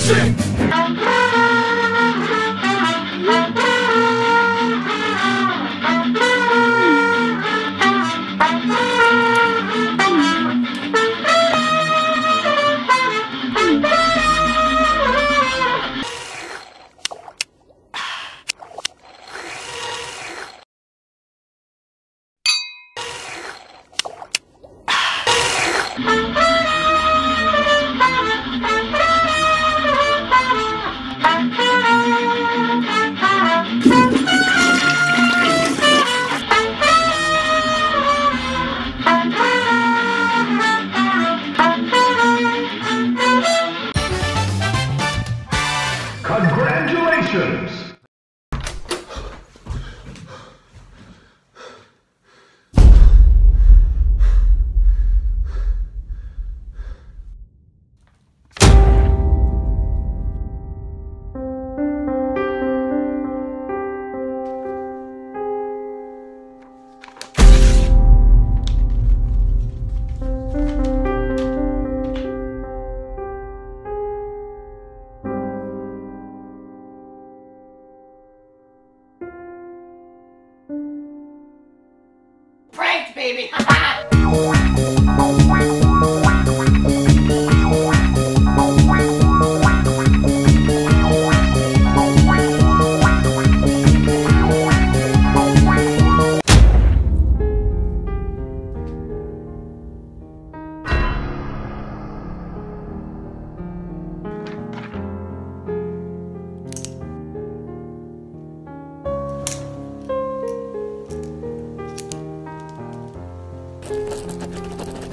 Shit! Congratulations! spanked, baby! あっ!